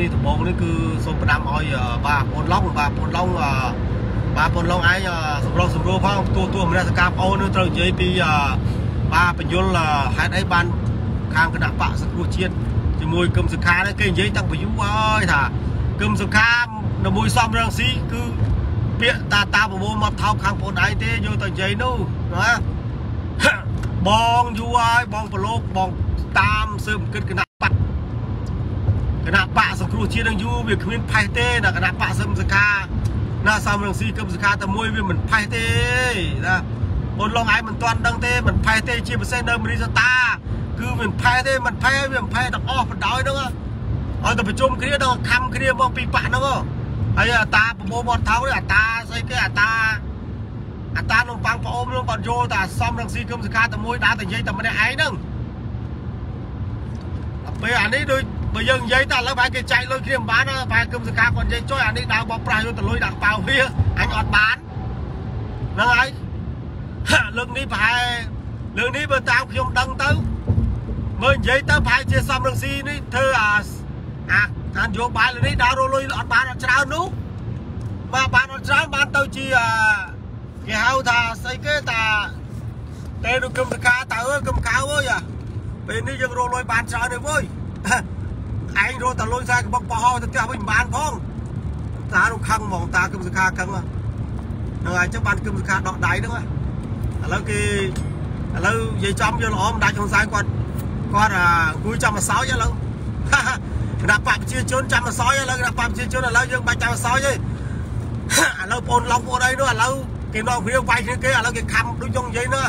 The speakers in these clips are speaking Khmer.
នេះដំបងនេះគឺសូមផ្ដាំឲ្យបាទបងឡុងបាទបងឡុងបាទបងឡុងឯងសម្រុងសម្រួលផងទួទួមនសកម្មអូននឹងត្រូវនិយាយពីបាទបញ្យលហេតុអីបានខាងគណៈបកសង្គ្រោះជាតិជាមួយគឹមសុខានេះគេនិយាយតាំងពីយូរហើយថាគឹមសុខានៅមួយសំរងស៊ីគឺពាក្យតាតាប្រមូលមកថោកខាងបងឯងទេយកទៅនិយាយនោះណាបងយូរហើយបងប្រឡូកបងតាមស៊ើបគិតគណៈបក គណៈបកសង្គ្រោះជាតិនឹងយូរវាគ្មានផេះទេណាគណៈបកសឹមសខាណាសំរងស៊ីគឹមសខាតែមួយវាមិនផេះទេណាបងឡងឯងមិនទាន់ដឹងទេមិនផេះទេជាពិសេសនៅមនីសតា គឺវាមិនផេះទេមិនផេះវាមិនផេះទាំងអស់បណ្ដោយហ្នឹងឲ្យតែប្រជុំគ្នាដល់ខំគ្នាមកពីបាក់ហ្នឹងហើយអាតាប្រមូលមាត់ថោអាតាស្អីគេអាតាអាតានំប៉័ងប្អូននោះគាត់យកតែសំរងស៊ីគឹមសខាតែមួយដើរតែនិយាយតែម្នាក់ឯងហ្នឹងពេលអានេះដូច បើយើងនិយាយតែឥឡូវបែរគេចែកលុយគ្នាមិនបានបែរគឹមសកាគាត់និយាយចុយអានេះដើរបោកប្រាស់យកទៅលុយដាក់ប៉ៅវាអញអត់បានហ្នឹងហើយលើកនេះប្រហែលលើកនេះបើតាមខ្ញុំដឹងទៅមើលនិយាយទៅប្រហែលជាសំរងស៊ីនេះធ្វើអាអាអានយោបាយលើនេះដើររលុយអត់បានអត់ច្រើននោះបាទបានអត់ច្រើនបានទៅជាគេហៅថាស្អីគេតាតែនោះគឹមសកាតើអើយគឹមកៅអើយពេលនេះយើងរកលុយបានច្រើនទេវើយ ឯងរកតែលុយខ្សែកបុកបោះទៅផ្ទះវិញមិនបានផងតានោះខឹងហ្មងតាគឹមសខាខឹងហ្នឹងហើយចឹងបានគឹមសខាដកដៃហ្នឹងឥឡូវគេឥឡូវនិយាយចំយកល្អមិនដាច់ក្នុងខ្សែគាត់គាត់អង្គុយចាំមកសោយឥឡូវគណៈបកប្រជាជនចាំមកសោយឥឡូវគណៈបកប្រជាជនឥឡូវយើងបាច់ចាំមកសោយទេឥឡូវបងឡងបងអីនោះឥឡូវគេនាំគ្នាវាយគ្នាគេឥឡូវគេខំដូចយើងនិយាយនោះ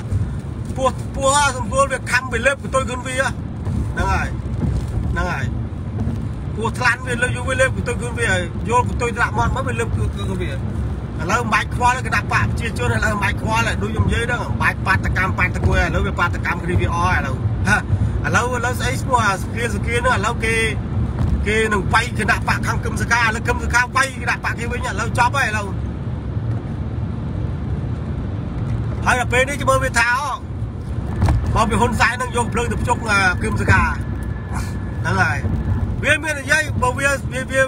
ពោះពោះសម្រួលវាខំវាលើបកតុយខ្លួនវាហ្នឹងហើយហ្នឹងហើយ ពោះថ្លាន់វាលើយវាលើបកតុយខ្លួនវាយកបកតុយដាក់មាត់មកវាលើបខ្លួនវាឥឡូវមិនបាច់ខ្វល់គណៈបកប្រជាជនឥឡូវមិនបាច់ខ្វល់ដូចខ្ញុំនិយាយហ្នឹងមិនបាច់បាតកម្មបាតគួយឥឡូវវាបាតកម្មគ្នាវាអឥឡូវឥឡូវឥឡូវស្អីឈ្មោះអាសគាសគាហ្នឹងឥឡូវគេគេនឹងបៃគណៈបកខាងគឹមសកាឥឡូវគឹមសកាបៃគណៈបកគេវិញឥឡូវចប់ហើយឥឡូវហើយដល់ពេលនេះជមើលវាថាអូមកពីហ៊ុនសែននឹងយកភ្លើងទៅភ្ជុកគឹមសកាហ្នឹងហើយ វាមាននិយាយបើវាវាវា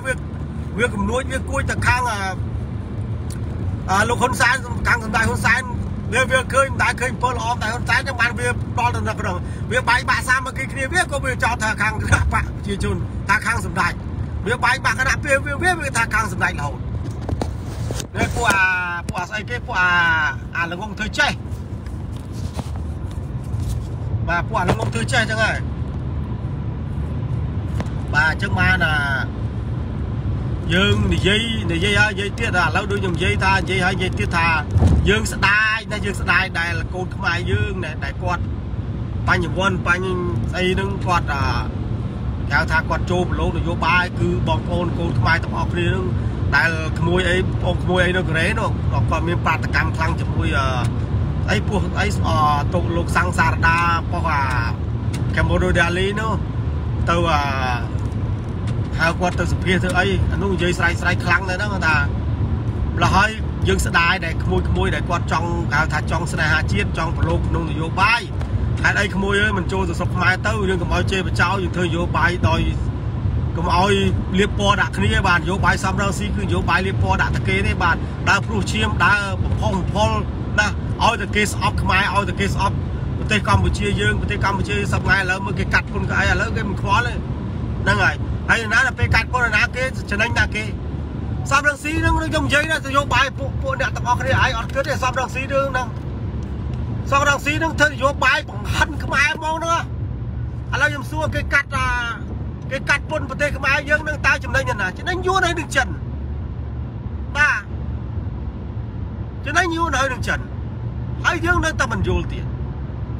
វាគំនួចវាគួចទៅខាងអឺលោកហ៊ុនសែនខាងសម្ដេចហ៊ុនសែនវាវាឃើញតែឃើញពលល្អតែហ៊ុនសែនចឹងបានវាដល់ទៅក្នុងវាបាយបាក់សាមគ្គីគ្នាវាក៏វាចោទថាខាងគណៈបកជាជនថាខាងសម្ដេចវាបាយបាក់គណៈពេលវាវាថាខាងសម្ដេចរហូតនេះពួកអាពួកអាស្អីគេពួកអាអាល្ងងធ្វើចេះបាទពួកអាល្ងងធ្វើចេះចឹងហើយ បាទអញ្ចឹងបានអាយើងនិយាយនិយាយហើយនិយាយទៀតឥឡូវដូចខ្ញុំនិយាយថានិយាយហើយនិយាយទៀតថាយើងស្ដាយតែយើងស្ដាយដែលកូនខ្មែរយើងដែលគាត់បញ្ញវន្តបញ្ញស្អីហ្នឹងគាត់ហៅថាគាត់ចូលប្រឡូកនយោបាយគឺបងប្អូនកូនខ្មែរទាំងអស់គ្នាហ្នឹងដែលក្មួយអីបងក្មួយអីនៅកូរ៉េនោះគាត់មានបាតកម្មខ្លាំងជាមួយអីពោះអីតុកលោកសាំងសារដាប៉ុសអាកាម៉ូដូដាលីនោះទៅអា ហៅគាត់ទៅសភាធ្វើអីអានោះនិយាយស្រ័យស្រ័យខ្លាំងតែហ្នឹងថាម្ល៉េះហើយយើងស្ដាយដែលក្មួយក្មួយដែលគាត់ចង់ហៅថាចង់ស្នេហាជាតិចង់ប្រឡូកក្នុងនយោបាយហេតុអីក្មួយអើយមិនចូលទៅស្រុកខ្មែរទៅយើងកុំឲ្យជេរបចោយើងធ្វើនយោបាយដោយកុំឲ្យលៀបពណ៌ដាក់គ្នាបាទនយោបាយសំរងស៊ីគឺនយោបាយលៀបពណ៌ដាក់តែគេទេបាទដើរព្រោះឈាមដើរបំផុសបំផុលណាឲ្យតែគេស្អប់ខ្មែរឲ្យតែគេស្អប់ប្រទេសកម្ពុជាយើងប្រទេសកម្ពុជាសប្ងាយឥឡូវមើលគេកាត់ពុនក្អីឥឡូវគេមិនខ្វល់ទេហ្នឹងហើយ ហើយណាដល់ពេលកាត់ពុនណាគេចំណេញណាគេសំរងស៊ីនឹងខ្ញុំនិយាយណានយោបាយពួកពួកអ្នកទាំងអស់គ្នាឯងអត់គិតទេសំរងស៊ីរឿងហ្នឹងសំរងស៊ីនឹងធ្វើនយោបាយបង្ហិនខ្មែរហ្មងហ្នឹងឥឡូវខ្ញុំសួរគេកាត់អាគេកាត់ពុនប្រទេសខ្មែរយើងនឹងតើចំណេញណាចំណេញយួនហើយនឹងចិនបាទចំណេញយួនហើយនឹងចិនហើយយើងនៅតែមិនយល់ទៀត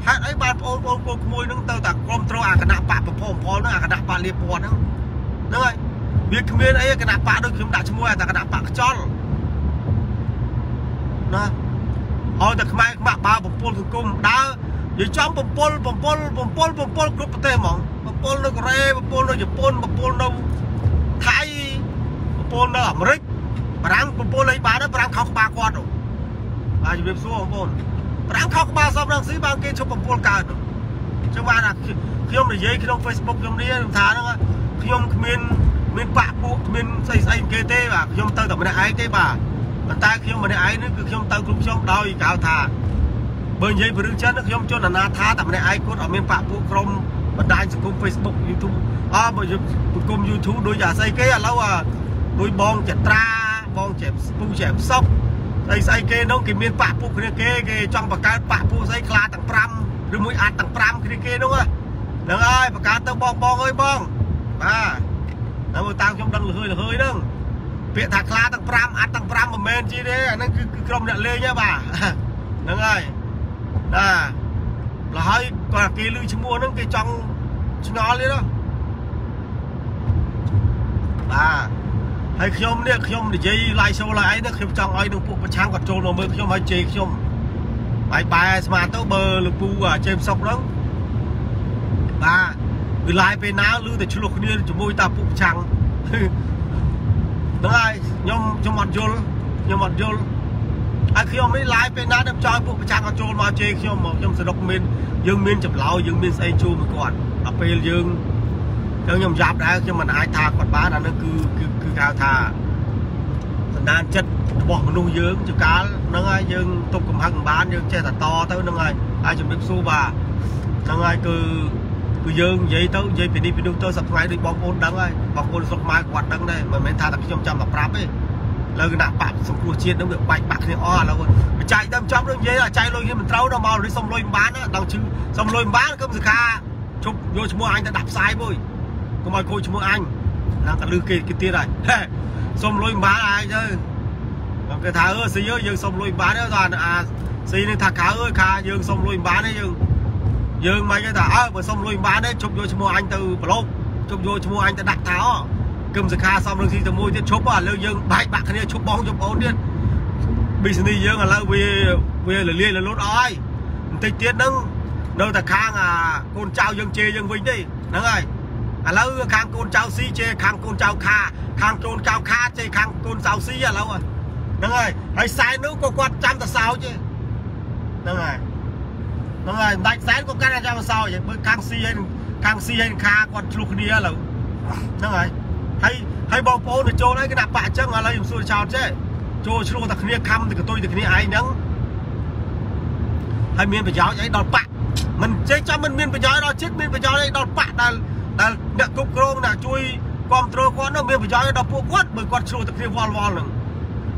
ហេតុអីបានបងប្អូនពលក្មួយនឹងទៅតែគ្រប់គ្រងអាគណៈបកប្រភពផលហ្នឹងអាគណៈបកលៀបពណ៌ហ្នឹង ហ្នឹងហើយវាគ្មានអីគណៈបកដូចខ្ញុំដាក់ឈ្មោះតែគណៈបកខ្ចលណាឲ្យតែខ្មែរខ្មាក់បើបំពល់សង្គមដើរនិយាយចំបំពល់បំពល់បំពល់បំពល់គ្រប់ប្រទេសហ្មងបំពល់នៅកូរ៉េបំពល់នៅជប៉ុនបំពល់នៅថៃបំពល់នៅអាមេរិកបារាំងបំពល់អីបានបារាំងខោក្បាលគាត់បាទជំរាបសួរបងប្អូនប្រាំងខោក្បាលសំរងស៊ីបានគេជប់បំពល់កើតចឹងបានខ្ញុំនិយាយក្នុង Facebook ខ្ញុំនេះខ្ញុំថាហ្នឹង ខ្ញុំគ្មានមមានបាក់ពួកគ្មានស្អីស្អីគេទេបាទខ្ញុំទៅតែម្នាក់ឯងទេបាទប៉ុន្តែខ្ញុំម្នាក់ឯងនេះគឺខ្ញុំទៅគ្រប់ខ្ញុំដោយកៅថាបើនិយាយពីរឿងចិនខ្ញុំជន់អាណាថាតែម្នាក់ឯងគាត់អត់មានបាក់ពួកក្រុមបណ្ដាញសង្គម Facebook YouTube អើបើសង្គម YouTube ដូចអាស្អីគេឥឡូវអាដូចបងចត្រាបងចែពូចែសុកស្អីស្អីគេនោះគេមានបាក់ពួកគ្នាគេគេចង់បង្កើតបាក់ពួកស្អីខ្លាទាំង5ឬមួយអាចទាំង5គ្នាគេនោះហ្នឹងហើយបង្កើតទៅបងបងអើយបង បាទហើយមកតាមខ្ញុំដឹងលហើយលហើយហ្នឹងពាក្យថាខ្លាទាំង5អាចទាំង5មិនមែនជីទេអាហ្នឹងគឺក្រុមអ្នកលេងហ៎បាទហ្នឹងហើយណាលហើយគាត់គេលឺឈ្មោះហ្នឹងគេចង់ឆ្ងល់ទេណាបាទហើយខ្ញុំនេះខ្ញុំនិយាយ live show ឡាយអីនេះខ្ញុំចង់ឲ្យនឹងពួកប្រឆាំងគាត់ចូលមកមើលខ្ញុំឲ្យជេរខ្ញុំបាយបែស្មានទៅបើលោកពូជេមសុកហ្នឹងបាទ វាឡាយពេលណាឮតែឆ្លោះគ្នាជាមួយតាពួកប្រឆាំងហ្នឹងហើយខ្ញុំខ្ញុំអត់យល់ខ្ញុំអត់យល់ហើយខ្ញុំនេះឡាយពេលណាដល់ចោលពួកប្រឆាំងគាត់ចូលមកជេរខ្ញុំមកខ្ញុំសរុបមានយើងមានចម្លោយយើងមានស្អីជួមួយគាត់ដល់ពេលយើងខ្ញុំយ៉ាប់ដែរខ្ញុំមិនអាចថាគាត់បានអានឹងគឺគឺគឺហៅថាសណ្ដានចិត្តរបស់មនុស្សយើងចកាលហ្នឹងហើយយើងទប់កំហឹងបានយើងចេះតែតទៅហ្នឹងហើយហើយជំរាបសួរបាទហ្នឹងហើយគឺ គឺយើងនិយាយទៅនិយាយពីនេះពីនោះទៅសប្តាហ៍ដូចបងប្អូនដឹងហើយបងប្អូនស្រុកខ្មែរគាត់ដឹងដែរមិនមែនថាតែខ្ញុំចាំតែប្រាប់ទេលើគណៈបកសង្គ្រោះជាតិនឹងវាបាច់បាក់គ្នាអស់ឥឡូវបច្ច័យទៅចំនឹងនិយាយចៃលុយគ្នាមិនត្រូវដល់មកនេះសុំលុយមិនបានដល់ជឺសុំលុយមិនបានគឺសខាជប់យកឈ្មោះអញទៅដាក់ផ្សាយមួយកុំឲ្យខូចឈ្មោះអញណាកលឹះគេគេទៀតហើយសុំលុយមិនបានអញទៅបងគេថាអឺស៊ីយើងសុំលុយមិនបានទេថាអាស៊ីនឹងថាខៅអើយខាយើងសុំលុយមិនបានទេយើង យើងមិនគេថាអើបើសុំលុយមិនបានទេជប់យកឈ្មោះអញទៅប្រឡូកជប់យកឈ្មោះអញទៅដាក់ថាអគឹមសខាសំរងស៊ីទៅមួយទៀតឈប់ឥឡូវយើងបែកបាក់គ្នាឈប់បងឈប់អូនទៀត business យើងឥឡូវវាវាលលាយលលូតអស់ហើយបន្តិចទៀតហ្នឹងនៅតែខាងអាកូនចៅយើងជេរយើងវិញទេហ្នឹងហើយឥឡូវខាងកូនចៅស៊ីជេរខាងកូនចៅខាខាងកូនចៅខាជេរខាងកូនចៅស៊ីឥឡូវហ្នឹងហើយហើយសែននោះក៏គាត់ចាំតែសោចទេហ្នឹងហើយ ហ្នឹងហើយដាច់សែនក៏កាន់តែចាំតែសោចមើលខាងស៊ីហើយខាងស៊ីហើយខាគាត់ឆ្លុះគ្នាឥឡូវហ្នឹងហើយហើយហើយបងប្អូនទៅចូលហើយគណៈបាក់អញ្ចឹងឥឡូវខ្ញុំសួរចោតចេះចូលឆ្លោះតែគ្នាខំទៅកតុយទៅគ្នាឯងហ្នឹងហើយមានប្រយោជន៍អីដល់បាក់មិនចេះចាំមិនមានប្រយោជន៍ដល់ចិត្តមានប្រយោជន៍អីដល់បាក់ដែលដែលអ្នកគ្រប់គ្រងអ្នកជួយគ្រប់គ្រងគាត់នោះមានប្រយោជន៍ដល់ពួកគាត់បើគាត់ឆ្លោះទៅគ្នាវល់វល់ហ្នឹង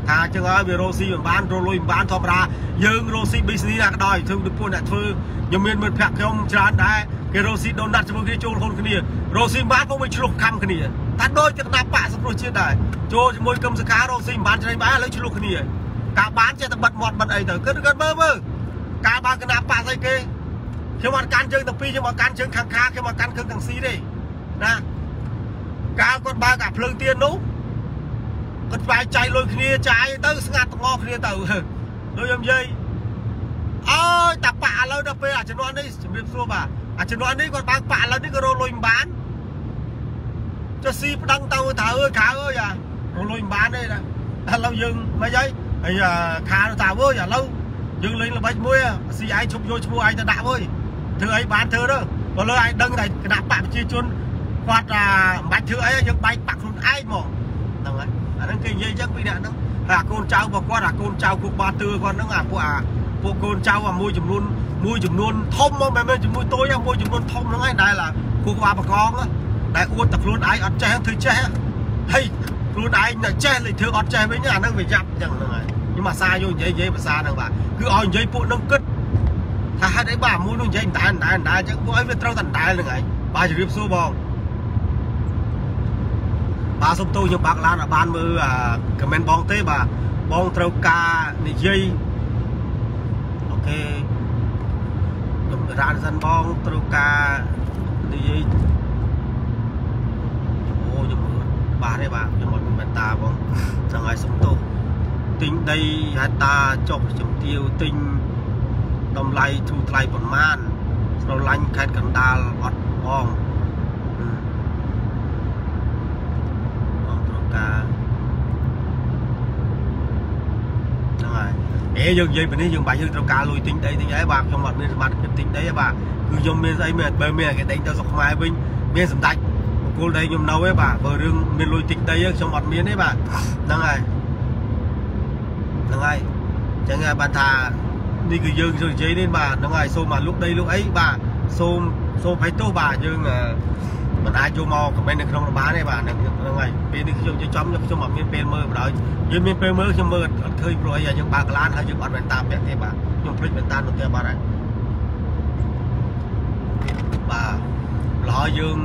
ថាអញ្ចឹងហើយវារស់ស៊ីមិនបានរលុយមិនបានធម្មតាយើងរស់ស៊ី business ណាក៏ដោយធ្វើទៅពួកអ្នកធ្វើខ្ញុំមានមិត្តភក្តិខ្ញុំច្រើនដែរគេរស់ស៊ីដូនណាត់ជាមួយគ្នាចូលខ្លួនគ្នារស់ស៊ីមិនបានក៏វាឆ្លោះខំគ្នាតែដូចទឹកណាបាក់សង្គ្រោះជាតិដែរចូលជាមួយគឹមសការស់ស៊ីមិនបានច្នៃបានឥឡូវឆ្លោះគ្នាការបានចេះតែបិទមាត់បិទអីទៅគិតគិតមើលមើលការបានគណៈបាក់ស្អីគេខ្ញុំអត់កាន់ជើងទាំងពីរខ្ញុំអត់កាន់ជើងខាងខាខ្ញុំអត់កាន់ខឹងទាំងស៊ីទេណាកាលគាត់បើកអាភ្លើងទៀននោះ គាត់ស្វែងចៃលុយគ្នាចាយទៅស្ងាត់ទាំងអស់គ្នាទៅដូចខ្ញុំនិយាយអើយតាប៉ាឥឡូវដល់ពេលអាជំនាន់នេះជំរាបសួរបាទអាជំនាន់នេះគាត់បើកប៉ាឥឡូវនេះក៏រលុយមិនបានចុះស៊ីប្តឹងទៅថាអើយខៅអើយអារលុយមិនបានទេណាឥឡូវយើងមិនអីហើយខាថាអើយឥឡូវយើងលេងល្បិចមួយស៊ីឯងឈប់យកឈ្មោះឯងទៅដាក់មួយធ្វើអីបានធ្វើទៅក៏លើឯងដឹងតែគណៈបកប្រជាជនគាត់ថាមិនបាច់ធ្វើអីយើងបែកបាក់ខ្លួនឯងហ្មងហ្នឹងហើយ អាហ្នឹងគេនិយាយអញ្ចឹងពីអ្នកហ្នឹងហើយអាកូនចៅរបស់គាត់អាកូនចៅគូបាទឿគាត់ហ្នឹងអាពួកអាពួកកូនចៅអាមួយចំនួនមួយចំនួនធំមកមិនមែនជាមួយតូចមួយចំនួនធំហ្នឹងឯងដែលគូក្បាលបកងដែលអួតតែខ្លួនឯងអត់ចេះធ្វើចេះហើយខ្លួនឯងតែចេះលេធ្វើអត់ចេះវិញអាហ្នឹងវាយ៉ាប់អញ្ចឹងហ្នឹងហើយខ្ញុំអាសាយកនិយាយនិយាយភាសាហ្នឹងបាទគឺឲ្យនិយាយពួកហ្នឹងគិតថាហេតុអីបាទមួយនោះនិយាយតែតែតែអញ្ចឹងពួកអីវាត្រូវតែតែហ្នឹងឯងបាទជម្រាបសួរបង បាទសុំទោសខ្ញុំបាក់ឡានអត់បានមើលអាខមមិនបងទេបាទបងត្រូវការនិយាយអូខេខ្ញុំរានសិនបងត្រូវការនិយាយអូខ្ញុំបាទទេបាទខ្ញុំអត់មានមេត្តាបងហ្នឹងហើយសុំទោសទិញដីហេតុតាចុះជំទាវទិញតម្លៃធូរថ្លៃប៉ុន្មានស្រឡាញ់ខេត្តកណ្ដាលអត់បងការហ្នឹងហើយ អេយើងនិយាយពីនេះយើងបាច់យើងត្រូវការលុយទិញដីទិញអីបាទខ្ញុំអត់មានសមត្ថភាពទិញដីទេបាទគឺខ្ញុំមានស្អីមានបើមានគេដេញទៅស្រុកខ្មែរវិញមានសម្ដេចគគោលដៅខ្ញុំនៅទេបាទបើរឿងមានលុយតិចដីខ្ញុំអត់មានទេបាទហ្នឹងហើយហ្នឹងហើយចឹងហើយបានថានេះគឺយើងចូលនិយាយនេះបាទហ្នឹងហើយសូមមកលុកដីលុកអីបាទសូមសូមភ័យទោសបាទយើង មិនអាចយកមកខមមិននៅក្នុងរបស់ទេបាទហ្នឹងហើយពេលនេះខ្ញុំចំខ្ញុំអត់មានពេលមើលបណ្ដោយយើងមានពេលមើលខ្ញុំមើលអត់ឃើញព្រោះអីយើងបើកកឡានហើយយើងអត់វ៉ែនតាពាក់ទេបាទខ្ញុំភ្លេចវ៉ែនតានៅផ្ទះបាទហើយបាទឡោះយើង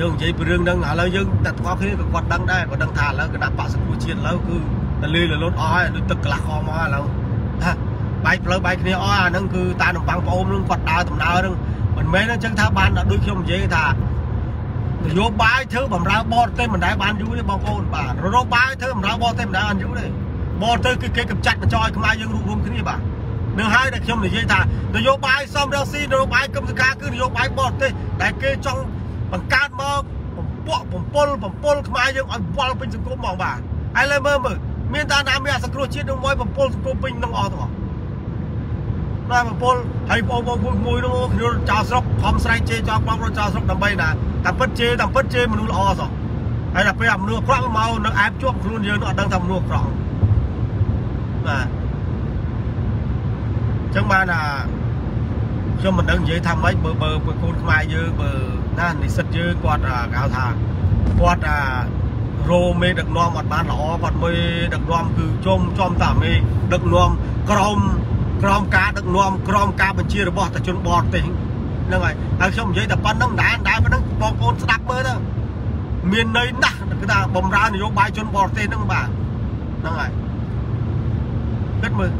យើងនិយាយពីរឿងហ្នឹងឥឡូវយើងតែទាំងអស់គ្នាក៏គាត់ដឹងដែរគាត់ដឹងថាឥឡូវគណៈបកសង្គ្រោះជាតិឥឡូវគឺតលឺលលត់អស់ហើយដូចទឹកកន្លះកមកឥឡូវហាបែកផ្លូវបែកគ្នាអស់អាហ្នឹងគឺតានំប៉័ងប្អូននឹងគាត់ដើរដំណើរហ្នឹង មិនមែនអញ្ចឹងថាបានដូចខ្ញុំនិយាយថានយោបាយធ្វើបំរើបរទេសមិនដែលបានយូរទេបងប្អូនបាទនយោបាយធ្វើបំរើបរទេសមិនដែលបានយូរទេបរទេសគឺគេកំចាត់បញ្ចោឲ្យខ្មែរយើងរួមរួមគ្នាបាទនឹងហើយដែលខ្ញុំនិយាយថានយោបាយសំរងស៊ីនយោបាយគមសកាគឺនយោបាយបរទេសដែលគេចង់បង្កើតមកបំពក់បំពុលបំពុលខ្មែរយើងឲ្យវល់ពេញសង្គមហ្មងបាទហើយលើមើលមើលមានតាណាមានអាសង្គ្រោះជាតិនឹងមួយបំពុលសង្គមពេញនឹងអស់ទាំងអស់ បាទបំពុលហើយបងប្អូនមួយមួយនោះខ្ញុំចោលស្រុកខំស្រែកជេរចោលបងប្អូនចោលស្រុកដើម្បីណាតែពិតជេរតែពិតជេរមនុស្សល្អសោះហើយដល់ពេលអាមនុស្សអាក្រក់មកនៅអែបជាប់ខ្លួនយើងនោះអត់ដឹងថាមនុស្សអាក្រក់បាទចឹងបានអាខ្ញុំមិនដឹងនិយាយថាម៉េចបើបើកូនខ្មែរយើងបើណានិស្សិតយើងគាត់គេហៅថាគាត់អារោមេដឹកនាំអត់បានល្អគាត់មេដឹកនាំគឺជុំចំតាមេដឹកនាំក្រម ក្រមការដឹកនាំក្រមការបញ្ជារបស់តជនបរទេសហ្នឹងហើយហើយខ្ញុំនិយាយតែប៉ុណ្្នឹងដែរដែរប៉ុណ្្នឹងបងប្អូនស្ដាប់មើលទៅមានន័យណាស់គឺថាបំរើនយោបាយជនបរទេសហ្នឹងបាទហ្នឹងហើយគិតមើល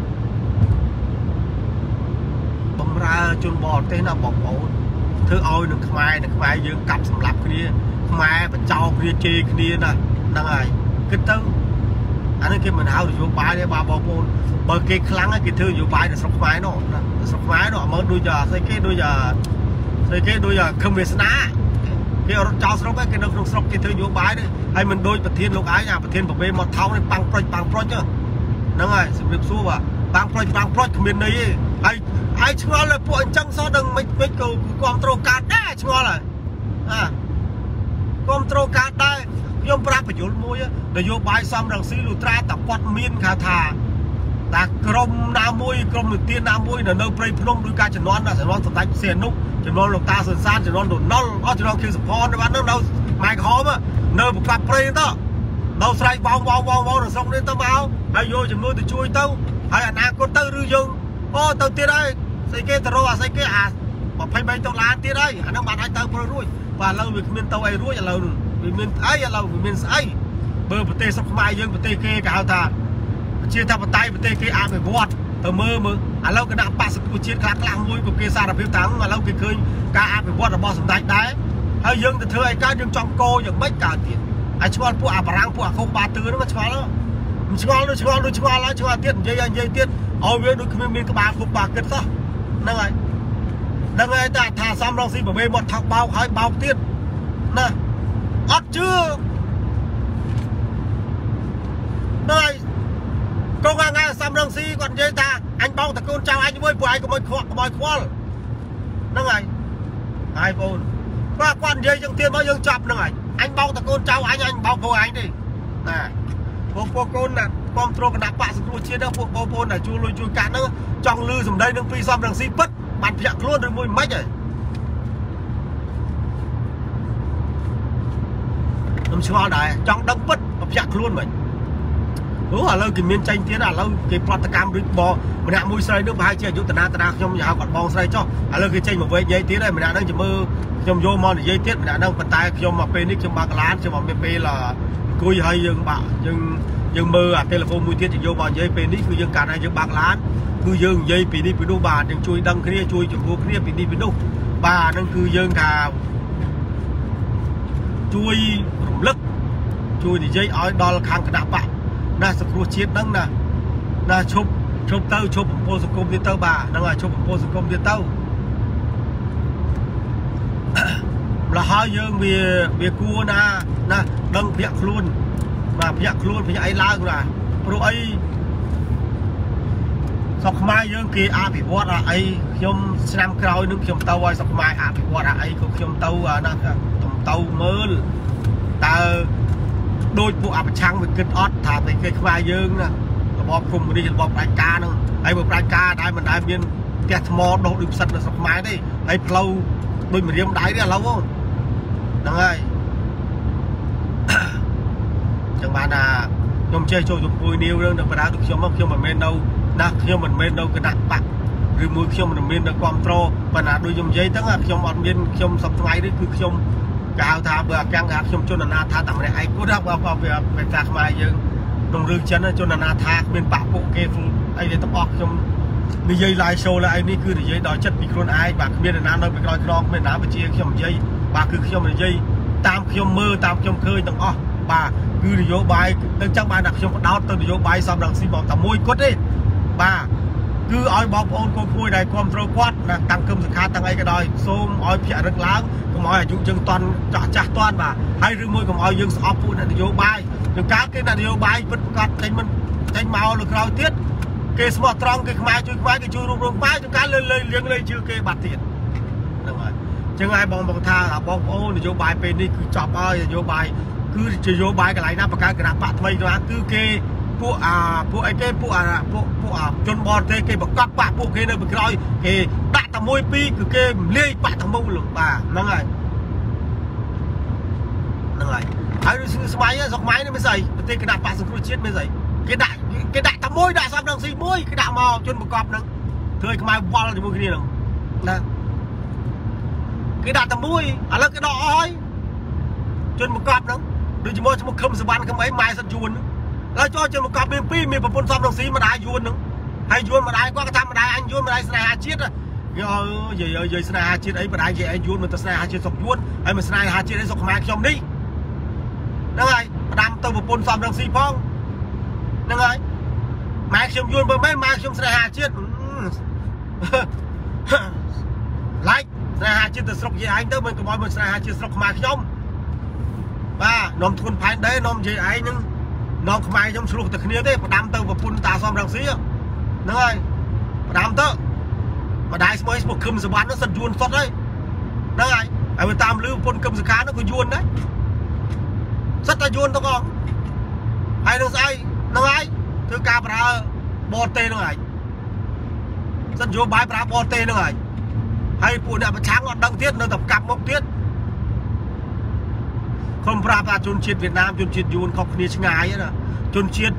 បំរើជនបរទេសណាបងប្អូនធ្វើឲ្យនឹងខ្មែរនឹងខ្មែរយើងកាប់សម្លាប់គ្នាខ្មែរបញ្ចោគ្នាជេរគ្នាណាហ្នឹងហើយគិតទៅអានេះគេមិនហៅនយោបាយទេបាទបងប្អូន បើគេខ្លាំងគេធ្វើនយោបាយនៅស្រុកខ្មែរនោះស្រុកខ្មែរនោះអត់មើលដូចស្អីគេដូចស្អីគេដូចខឹមវាសនាគេរត់ចោលស្រុកឯងគេនៅក្នុងស្រុកគេធ្វើនយោបាយហើយមិនដូចប្រធានលោកឯងអាប្រធានប្រវេមកថោងប៉ាំងប្រុចប៉ាំងប្រុចហ្នឹងហើយសម្រាប់សួរបាទប៉ាំងប្រុចប៉ាំងប្រុចគ្មានន័យទេហើយឯងឆ្ងល់លើពួកអញ្ចឹងសោះដឹងមិនមិនក៏គ្រប់គ្រងការដែរឆ្ងល់ហើយអាគ្រប់គ្រងការដែរខ្ញុំប្រាប់បញ្យលមួយនយោបាយសំរងស៊ីលូត្រាតគាត់មានថាថា តាក្រមណាមួយក្រមនិទានណាមួយនៅនៅព្រៃភ្នំដោយការចំនួនដល់ចំនួនសម្ដេចសៀននោះចំនួនលោកតាសុនសានចំនួនដូណុលអស់ចំនួនខៀវសុផនបាននៅនៅម៉ែក្រហមនៅប្រកាប់ព្រៃទៅនៅស្រែកបងបងបងបងនៅស្រុកនេះទៅមកហើយយកចំនួនទៅជួយទៅហើយអនាគតទៅឬយើងអូទៅទៀតហើយស្អីគេទៅរកអាស្អីគេអា23ដុល្លារទៀតហើយអានោះបានឲ្យទៅព្រួយរួចបាទឥឡូវវាគ្មានទៅអីរួចឥឡូវវាមានអីឥឡូវវាមានស្អីបើប្រទេសស្រុកខ្មែរយើងប្រទេសគេគេហៅថា ជាធិបតេយ្យប្រទេសគេអភិវឌ្ឍទៅមើលមើលឥឡូវគណៈបក្សប្រជាជាតិខ្លះខ្លះមួយក៏គេសារភាពតាំងឥឡូវគេឃើញការអភិវឌ្ឍរបស់សម្ដេចដែរហើយយើងទៅធ្វើអីកើតយើងចង់កោយ៉ាងម៉េចកើតទៀតហើយឆ្ងល់ពួកអាបារាំងពួកអាខុសបាទឿហ្នឹងឆ្ងល់មិនឆ្ងល់ដូចឆ្ងល់ដូចឆ្ងល់ហើយឆ្ងល់ទៀតនិយាយនិយាយទៀតឲ្យវាដូចគ្មានមានក្បាលគប់បាគិតសោះហ្នឹងហើយដឹងហើយតែថាសំរងស៊ីប្រវេមកថោកបោកហើយបោកទៀតណាអត់ជឿហើយ កងងាសំរងស៊ីគាត់និយាយថាអញបោកតកូនចៅអញមួយពួកឯងកុំឲ្យខ្វល់កុំឲ្យខ្វល់ហ្នឹងហើយហើយបងគាត់គាត់និយាយចឹងទៀតមកយើងចាប់ហ្នឹងហើយអញបោកតកូនចៅអញអញបោកពួកឯងទេណាពួកពួកកូនណាគ្រប់គ្រងគណៈបកសង្គ្រោះជាតិពួកបងប្អូនដែលជួយលុយជួយកាត់ហ្នឹងចង់លឺសម្ដីនឹងពីសំរងស៊ីពិតបានភ្ញាក់ខ្លួនឬមួយមិនហើយខ្ញុំឆ្ងល់ដែរចង់ដឹងពិតភ្ញាក់ខ្លួនមិន អូឥឡូវគេមានចេញទៀតឥឡូវគេប្រតិកម្មឬបងម្នាក់មួយស្រីនោះប្រហែលជាអយុធនាតារាខ្ញុំហៅគាត់បងស្រីចុះឥឡូវគេចេញមកវែកនិយាយទៀតហើយម្នាក់ហ្នឹងជាមើលខ្ញុំយកមកនិយាយទៀតម្នាក់ហ្នឹងប៉ុន្តែខ្ញុំមកពេលនេះខ្ញុំបើកឡានខ្ញុំមកមានពេលអង្គុយហើយយើងបាក់យើងយើងមើលអាទូរស័ព្ទមួយទៀតយើងយកមកនិយាយពេលនេះគឺយើងកាលណាយើងបើកឡានគឺយើងនិយាយពីនេះពីនោះបាទយើងជួយដឹងគ្នាជួយជំនួសគ្នាពីនេះពីនោះបាទហ្នឹងគឺយើងថាជួយរំលឹកជួយនិយាយឲ្យដល់ខាងគណៈបក ណាសង្គ្រោះជាតិហ្នឹងណាណាឈប់ឈប់ទៅឈប់បំពុលសង្គមទៀតទៅបាទហ្នឹងហើយឈប់បំពុលសង្គមទៀតទៅម្ល៉េះហើយយើងវាវាគួរណាណាដឹងភ្ញាក់ខ្លួនបាទភ្ញាក់ខ្លួនភ្ញាក់អីឡើងបាទព្រោះអីស្រុកខ្មែរយើងគេអភិវឌ្ឍអាអីខ្ញុំឆ្នាំក្រោយនឹងខ្ញុំទៅឲ្យស្រុកខ្មែរអភិវឌ្ឍអាអីក៏ខ្ញុំទៅណាខ្ញុំទៅមើលតើ ដូចពួកអបឆាំងវាគិតអត់ថាតែគេខ្មែរយើងណារបបកុម្មុយនីសរបបផ្ដាច់ការហ្នឹងហើយបើផ្ដាច់ការដែរមិនដែលមានផ្ទះថ្មដុសដូចផ្សិតនៅស្រុកខ្មែរទេហើយផ្លូវដូចមរៀមដៃទេឥឡូវហ្នឹងហើយចឹងបានថាខ្ញុំចេះចូលជំនួយនាវរឿងនៅបណ្ដាទៅខ្ញុំមកខ្ញុំមិនមែននៅណាខ្ញុំមិនមែននៅគណៈបកឬមួយខ្ញុំមិនមែននៅគ្រប់គ្រងបណ្ដាដូចខ្ញុំនិយាយទៅខ្ញុំអត់មានខ្ញុំសប្ថ្ងៃនេះគឺខ្ញុំ គេហៅថាបើអាកាំងថាខ្ញុំជនអនាថាតែម្នាក់ឯងគូថាបើបើភាសាខ្មែរយើងក្នុងរឿងចិនជនអនាថាគ្មានបាក់ពួកគេអីទាំងអស់ខ្ញុំនិយាយ live show ឡើយនេះគឺនិយាយដល់ចិត្តពីខ្លួនឯងបាទគ្មានអ្នកណានៅពីក្រោយក្រងគ្មានអ្នកណាបញ្ជាខ្ញុំនិយាយបាទគឺខ្ញុំនិយាយតាមខ្ញុំមើលតាមខ្ញុំឃើញទាំងអស់បាទគឺនយោបាយទៅចឹងបានតែខ្ញុំបដោតទៅនយោបាយសំរងស៊ីមកតែមួយគត់ទេបាទ គឺឲ្យបងប្អូនកូនគួយដែលគ្រប់គ្រងគាត់ណាតាំងគឹមសខាតាំងអីក៏ដោយសូមឲ្យភាករឹកឡើងកុំឲ្យអាយុយើងតន់ចាស់ចាស់តន់បាទហើយឬមួយកុំឲ្យយើងស្អប់ពួកនយោបាយនឹងការគេនយោបាយពិតប្រកបចេញមិនចេញមកលើក្រោយទៀតគេស្មោះត្រង់គេខ្មែរជួយខ្មែរគេជួយរួមរងខ្មែរជួយការលើលើលៀងលេជឿគេបាត់ទៀតហ្នឹងហើយចឹងហើយបងបងថាបងប្អូននយោបាយពេលនេះគឺចប់ហើយនយោបាយគឺជានយោបាយកន្លែងណាបង្កើតគណៈបកថ្មីទៅគឺគេ ពួកអាពួកអីគេពួកអាពួកពួកអាជនបរទេសគេបង្កប់បាក់ពួកគេនៅពីក្រោយគេដាក់តែមួយពីរគឺគេលាយបាក់ទាំងមូលបាទហ្នឹងហើយហ្នឹងហើយហើយដូចស្មៃស្រុកម៉ៃនេះមិនស្អីប្រទេសគណៈបកសង្គ្រោះជាតិមិនស្អីគេដាក់គេដាក់តែមួយដាក់សំរងស៊ីមួយគេដាក់មកជនបង្កប់ហ្នឹងធ្វើឲ្យខ្មែរវល់ជាមួយគ្នាហ្នឹងណាគេដាក់តែមួយឥឡូវគេដកអស់ហើយជនបង្កប់ហ្នឹងដូចជាមួយឈ្មោះខឹមសវណ្ណខឹមអីម៉ែសិតយួនហើ យចូលជនបង្កប់មានពីរមានប្រពន្ធសំរងស៊ីម្ដាយយួនហ្នឹងហើយយួនម្ដាយគាត់ក៏ថាម្ដាយអញយួនម្ដាយស្នេហាជាតិយោយាយយាយស្នេហាជាតិអីម្ដាយយាយឯងយួនមិនទៅស្នេហាជាតិស្រុកយួនហើយមិនស្នេហាជាតិអីស្រុកខ្មែរខ្ញុំនេះហ្នឹងហើយផ្ដាំទៅប្រពន្ធសំរងស៊ីផងហ្នឹងហើយម៉ែខ្ញុំយួនបើមិនម៉ែខ្ញុំស្នេហាជាតិឡែកស្នេហាជាតិទៅស្រុកយាយឯងទៅមិនកុំឲ្យមកស្នេហាជាតិស្រុកខ្មែរខ្ញុំបាទនំធ្ងន់ផែនដែរនំយាយឯងហ្នឹង នំខ្មែរខ្ញុំឆ្លោះតែគ្នាទេផ្ដាំទៅប្រពន្ធតាសំរងស៊ីហ្នឹងហើយផ្ដាំទៅម្ដាយស្មួយឈ្មោះខឹមសវណ្ណហ្នឹងសិតយួនសុតហើយហ្នឹងហើយហើយតាមលឺប្រពន្ធខឹមសខាហ្នឹងក៏យួនដែរសិតតែយួនទាំងអស់ហើយនឹងស្អីហ្នឹងហើយធ្វើការបរើបរទេសហ្នឹងហើយសិនយោបាយប្រើបរទេសហ្នឹងហើយហើយពួកអ្នកប្រឆាំងអត់ដឹងទៀតនៅតែកាប់មុខទៀត ខ្ញុំប្រាប់ថាជនជាតិវៀតណាមជនជាតិយួនខុសគ្នាឆ្ងាយណាជនជាតិ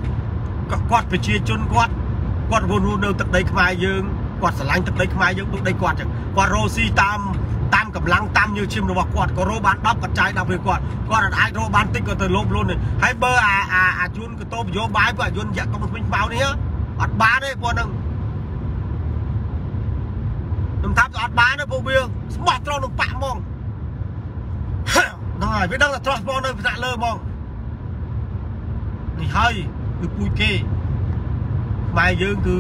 គាត់ប្រជាជនគាត់គាត់រស់នៅទឹកដីខ្មែរយើងគាត់ស្រឡាញ់ទឹកដីខ្មែរយើងទឹកដីគាត់ចឹងគាត់រស់ស៊ីតាមតាមកម្លាំងតាមញើឈាមរបស់គាត់ក៏រស់បាន10កញ្ចាយ10រៀលគាត់គាត់អាចរស់បានតិចក៏ទៅលោបលុនហើយបើអាអាអាយួនកតោនយោបាយបើអាយួនយ៉ាក់កុំស្មិញបៅនេះអត់បានទេពួកហ្នឹងខ្ញុំថាអត់បានទេពួកវាស្មោះត្រង់នឹងបាក់ហ្មង ហ្នឹងហើយវាដឹងតែត្រោះបងនៅផ្ទះលើហ្មងនេះហើយគឺពូជគេខ្មែរយើងគឺ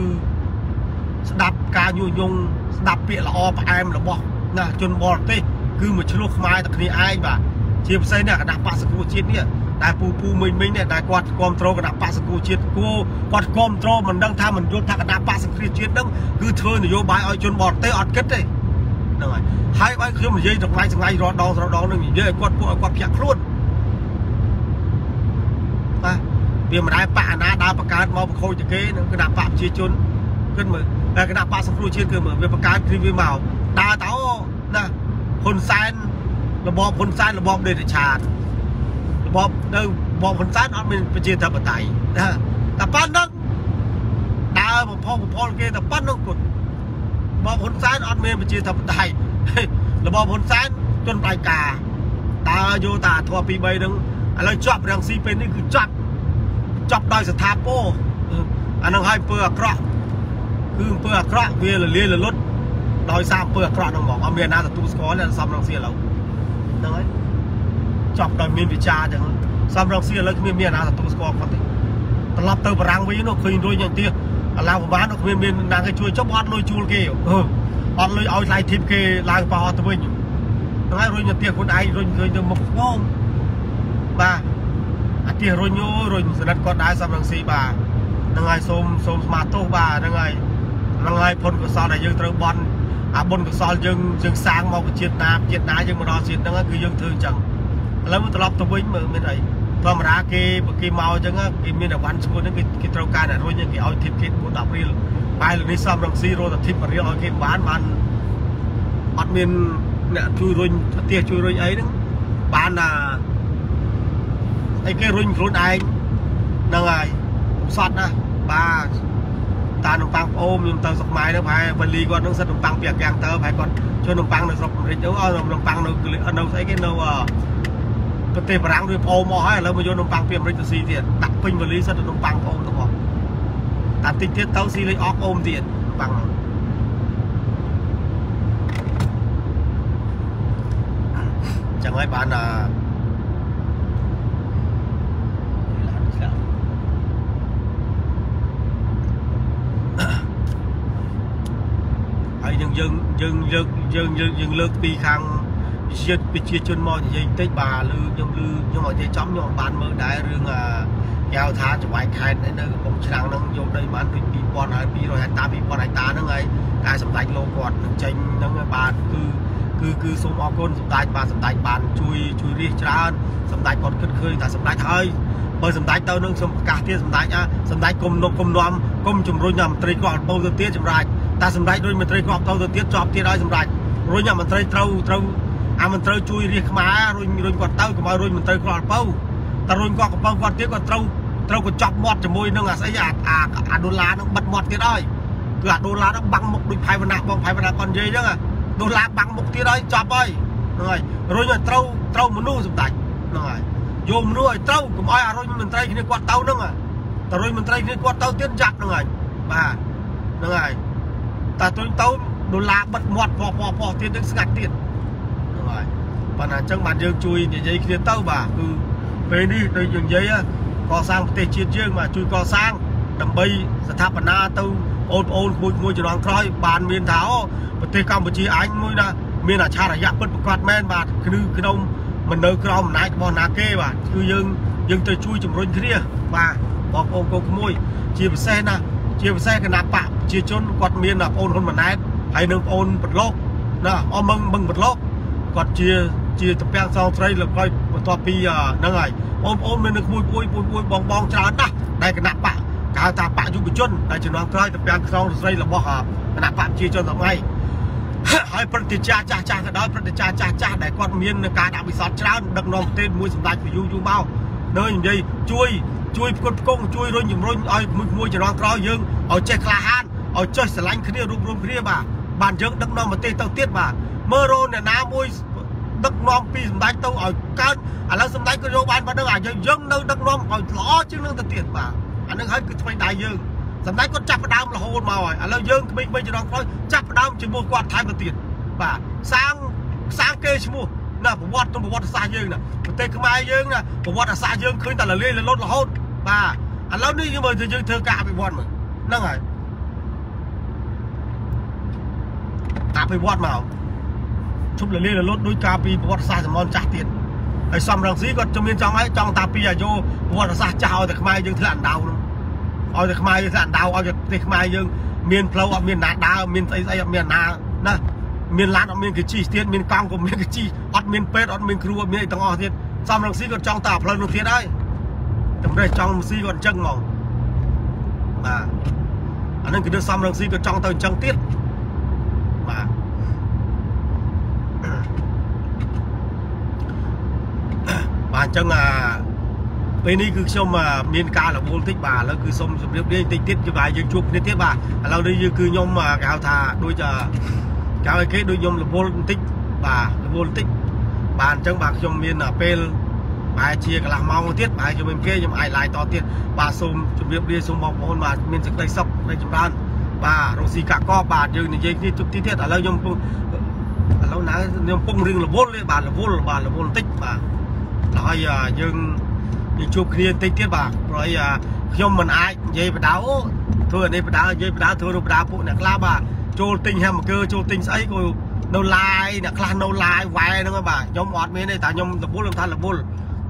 ស្ដាប់ការញុះញង់ស្ដាប់ពាក្យល្អផ្អែមរបស់ណាជនបរទេសគឺមកឆ្លោះខ្មែរតែគ្នាឯងបាទជាពិសេសនេះគណៈបកសង្គ្រោះជាតិនេះតែពូពូមិញមិញនេះដែលគាត់គ្រប់គ្រងគណៈបកសង្គ្រោះជាតិគួគាត់គ្រប់គ្រងមិនដឹងថាមិនយល់ថាគណៈបកសង្គ្រោះជាតិហ្នឹងគឺធ្វើនយោបាយឲ្យជនបរទេសអត់គិតទេ ហ្នឹងហើយហើយបើខ្ញុំនិយាយទៅថ្ងៃថ្ងៃរដងរដងនឹងនិយាយឲ្យគាត់ពួកឲ្យគាត់ភ្ញាក់ខ្លួនបាទវាមិនដែលបកអាណាដើរបង្កើតមកបង្ខូចទៅគេនឹងគណៈបកប្រជាជនគិតមើលតែគណៈបកសង្គ្រោះជាតិគឺមើលវាបង្កើតគ្រីវាមកដើរទៅណាហ៊ុនសែនរបបហ៊ុនសែនរបបដេតឆាតរបបនៅរបបហ៊ុនសែនអត់មានប្រជាធិបតេយ្យណាតែប៉ុណ្្នឹងដើរបំផុសបំផុលគេតែប៉ុណ្្នឹងគាត់ របបហ៊ុនសែនអត់មានប្រជាធិបតេយ្យរបបហ៊ុនសែនជន់បាយការតើយោតាធัว2 3ហ្នឹងឥឡូវជាប់រាំងស៊ីពេលនេះគឺចាប់ចាប់ដោយស្ថាពរអានឹងឲ្យពើអាក្រក់គឺអំពើអាក្រក់វាលលាយលលត់ដោយសារអំពើអាក្រក់ហ្នឹងហ្មងអត់មានណាទទួលស្គាល់ទេសំរងស៊ីឥឡូវហ្នឹងហើយចាប់ដោយមានវិចារចឹងសំរងស៊ីឥឡូវគ្មានមានណាទទួលស្គាល់គាត់ទេត្រឡប់ទៅបារាំងវិញនោះឃើញរួយយ៉ាងទៀតឥ ឡូវប្រហែលនោះគ្មានមានណាគេជួយចុះអត់លុយជួលគេអត់លុយឲ្យថ្លៃធីបគេឡើងបោះទៅវិញហ្នឹងហើយរុញទៅផ្ទះខ្លួនឯងរុញឃើញទៅមុខងងបាទអាផ្ទះរុញអូរុញសនិតគាត់ដែរសំរងស៊ីបាទហ្នឹងហើយសូមសូមស្មាតទោសបាទហ្នឹងហើយហ្នឹងហើយពុនកុសលដែលយើងត្រូវបន់អាបុណ្យកុសលយើងយើងសាងមកជាតិណាជាតិណាយើងមកដល់ជាតិហ្នឹងគឺយើងធ្វើអញ្ចឹងឥឡូវមកត្រឡប់ទៅវិញមើលមានអី ធម្មតាគេបើគេមកអញ្ចឹងគេមានអវ៉ាន់ឈ្មោះហ្នឹងគេគេត្រូវការអ្នករុញគេឲ្យធីបគេ4 10រៀលបែរលើនេះសំរងស៊ីរត់តែធីបរៀលឲ្យគេបានបានអត់មានអ្នកជួយរុញផ្ទះជួយរុញអីហ្នឹងបានណាអីគេរុញខ្លួនឯងហ្នឹងហើយសត់ណាបាទតានំប៉័ងប្អូនខ្ញុំទៅស្រុកម៉ែទៅប្រហែលវេលីគាត់នឹងសិតនំប៉័ងពីអាកាំងទៅប្រហែលគាត់ជួយនំប៉័ងនៅស្រុកអាមេរិកទៅអត់នំប៉័ងនៅនៅស្អីគេនៅ ប្រទេសបារាំងវាប្អូនមកហើយឥឡូវមកយកនំប៉័ងពីអាមេរិកទៅស៊ីទៀតដាក់ពេញវេលីសិតនំប៉័ងប្អូនទៅមកតែតិចទៀតទៅស៊ីលេខអស់ប្អូនទៀតប៉័ងហ្នឹងចឹងហើយបានអាហើយយើងយើងយើងលើកយើងយើងយើងលើកពីខាង ជាតិប្រជាជនមកនិយាយបន្តិចបាទឬខ្ញុំឬខ្ញុំឲ្យនិយាយចំខ្ញុំបានមើលដែររឿងអាគេហៅថាចង្វាយខេតនៅកំពង់ឆ្នាំងហ្នឹងយកដីបានពី2000ហើយ200ហិកតា2000ហិកតាហ្នឹងហើយតែសម្ដេចលោកគាត់ចេញហ្នឹងបាទគឺគឺគឺសូមអរគុណសម្ដេចបាទសម្ដេចបានជួយជួយរៀបច្រើនសម្ដេចគាត់គិតឃើញថាសម្ដេចហើយបើសម្ដេចទៅនឹងខ្ញុំប្រកាសទៀតសម្ដេចសម្ដេចគុំនំគុំនាំគុំជំរុញមន្ត្រីគាត់បោទៅទៀតចម្រាច់តែសម្ដេចរុញមន្ត្រីគាត់ទៅទៅទៀតជាប់ទៀតហើយសម្ដេចរុញមន្ត្រីត្រូវត្រូវ អាមន្ត្រីជួយរាជខ្មែររុញរុញគាត់ទៅកុំឲ្យរុញមន្ត្រីគាត់បោតែរុញគាត់កំប៉ុងគាត់ទៀតគាត់ត្រូវត្រូវកញ្ចប់មាត់ជាមួយនឹងអាស្អីអាអាដុល្លារនឹងបិទមាត់ទៀតហើយគឺអាដុល្លារនឹងបាំងមុខដូចផៃវណ្ណៈបងផៃវណ្ណៈគាត់និយាយអញ្ចឹងដុល្លារបាំងមុខទៀតហើយចប់ហើយហ្នឹងហើយរុញឲ្យត្រូវត្រូវមនុស្សសម្ដេចហ្នឹងហើយយកមនុស្សឲ្យត្រូវកុំឲ្យអារុញមន្ត្រីគ្នាគាត់ទៅហ្នឹងតែរុញមន្ត្រីគ្នាគាត់ទៅទៀតចាប់ហ្នឹងហើយបាទហ្នឹងហើយតែទុញទៅដុល្លារបិទមាត់ពោះពោះពោះទៀតនឹងស្ងាត់ទៀត ហ្នឹងហើយប៉ុន្តែអញ្ចឹងបានយើងជួយនិយាយគ្នាទៅបាទគឺពេលនេះដូចយើងនិយាយកសាងប្រទេសជាតិយើងបាទជួយកសាងដើម្បីស្ថាបនាទៅបងប្អូនក្មួយក្មួយជំនាន់ក្រោយបានមានថាអូប្រទេសកម្ពុជាអញមួយណាមានអច្ឆរិយៈពិតប្រកបមែនបាទគឺក្នុងមិននៅក្រោមអំណាចរបស់ណាគេបាទគឺយើងយើងទៅជួយជំរុញគ្នាបាទបងប្អូនកូនក្មួយជាពិសេសណាជាពិសេសគណៈបកប្រជាជនគាត់មានបងប្អូនហ៊ុនម៉ាណែតហើយនឹងបងប្អូនបដលោកណាអមមឹងមឹងបដលោក គាត់ជាជាតពាំងសងស្រីលើក្រោយបន្ទាប់ពីហ្នឹងហើយបងប្អូនមាននឹងក្មួយពួយពួយពួយបងបងច្រើនណាស់ដែលគណៈបកកៅថាបកយុវជនដែលជំនាន់ក្រោយតពាំងខ្សងស្រីរបស់គណៈបកប្រជាជនសម័យហើយព្រឹត្តិចាស់ចាស់ចាស់ក៏ដោយព្រឹត្តិចាស់ចាស់ចាស់ដែលគាត់មានការដាក់វិសោធច្រើនដឹកនាំប្រទេសមួយសម្ដេចយូរយូរមកនៅនិយាយជួយជួយផ្គត់ផ្គង់ជួយរុញជំរុញឲ្យមួយមួយជំនាន់ក្រោយយើងឲ្យចេះក្លាហានឲ្យចេះស្រឡាញ់គ្នារួមរួមគ្នាបាទបានយើងដឹកនាំប្រទេសទៅទៀតបាទ មើលរោអ្នកណាមួយដឹកនាំពីសម្ដេចទៅឲ្យកើតឥឡូវសម្ដេចក៏យកបានប៉ុណ្្នឹងអាយើងយើងនៅដឹកនាំឲ្យល្អជាងនឹងទៅទៀតបាទអានឹងហើយគឺថ្មីដៃយើងសម្ដេចគាត់ចាប់ផ្ដើមរហូតមកហើយឥឡូវយើងក្មេងៗចរងក្រោយចាប់ផ្ដើមជាមួយគាត់ថែមទៅទៀតបាទសាងសាងគេឈ្មោះណាប្រវត្តិក្នុងប្រវត្តិសាស្ត្រយើងណាប្រទេសខ្មែរយើងណាប្រវត្តិសាស្ត្រយើងឃើញតែលលាយលលត់រហូតបាទឥឡូវនេះយើងមើលទៅយើងធ្វើការអភិវឌ្ឍមើលហ្នឹងហើយអភិវឌ្ឍមក ជុំលលាយលលត់ដោយការពីប្រវត្តិសាស្ត្រសមនចាស់ទៀតហើយសំរងស៊ីគាត់ជំនាញចង់ឲ្យចង់តាពីអាយុប្រវត្តិសាស្ត្រចាស់ឲ្យតែខ្មែរយើងធ្លាក់អណ្ដៅនោះឲ្យតែខ្មែរយើងធ្លាក់អណ្ដៅឲ្យតែប្រទេសខ្មែរយើងមានផ្លូវអត់មានណាដើរមានស្អីស្អីអត់មានណាណាមានឡានអត់មានកាជីទៀតមានកង់ក៏មានកាជីអត់មានពេទ្យអត់មានគ្រូអត់មានអីទាំងអស់ទៀតសំរងស៊ីគាត់ចង់តាផ្លូវនោះទៀតហើយតម្រេះចង់ស៊ីគាត់អញ្ចឹងហ្មងបាទអានឹងគឺសំរងស៊ីគាត់ចង់ទៅអញ្ចឹងទៀតបាទបាទអ ញ្ចឹងអាពេលនេះគឺខ្ញុំមានការរវល់តិចបាទឥឡូវគឺសូមជម្រាបលាតិចទៀតគឺបាទយើងជួបគ្នាទៀតបាទឥឡូវនេះគឺខ្ញុំគេហៅថាដូចគេឲ្យគេដូចខ្ញុំរវល់បន្តិចបាទរវល់បន្តិចបាទអញ្ចឹងបាទខ្ញុំមានពេលបែរជាកន្លះម៉ោងទៀតបែរជាមួយគេខ្ញុំអាចឡាយតទៀតបាទសូមជម្រាបលាសូមបងប្អូនបាទមានសេចក្តីសុខនៃចម្រើនបាទរកស៊ីកាកបបាទយើងនិយាយគ្នាជប់ទីទៀតឥឡូវខ្ញុំឥឡូវណាខ្ញុំពងរឿងរវល់ទេបាទរវល់បាទរវល់បន្តិចបាទ ហើយយើងយើងជួបគ្នាបន្តិចទៀតបាទព្រោះអីខ្ញុំមិនអាចនិយាយបដៅធ្វើនេះបដៅនិយាយបដៅធ្វើរូបបដៅពួកអ្នកខ្លះបាទចូលទិញហាំប៊ឺហ្គឺចូលទិញស្អីក៏នៅឡាយអ្នកខ្លះនៅឡាយវ៉ែហ្នឹងបាទខ្ញុំអត់មានទេតែខ្ញុំរវល់ខ្ញុំថារវល់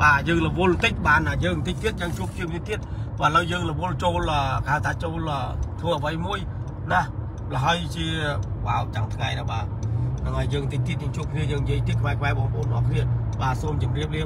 បាទយើងរវល់បន្តិចបានយើងបន្តិចទៀតយើងជួបជើងនេះទៀតបាទឥឡូវយើងរវល់ចូលគេថាចូលធ្វើអ្វីមួយណាលហើយជាវ៉ាវចាំងថ្ងៃណាបាទហ្នឹងហើយយើងតិចតិចយើងជួបគ្នាយើងនិយាយទៀតក្បែរក្បែរបងប្អូនអរគ្នាបាទសូមជម្រាបលា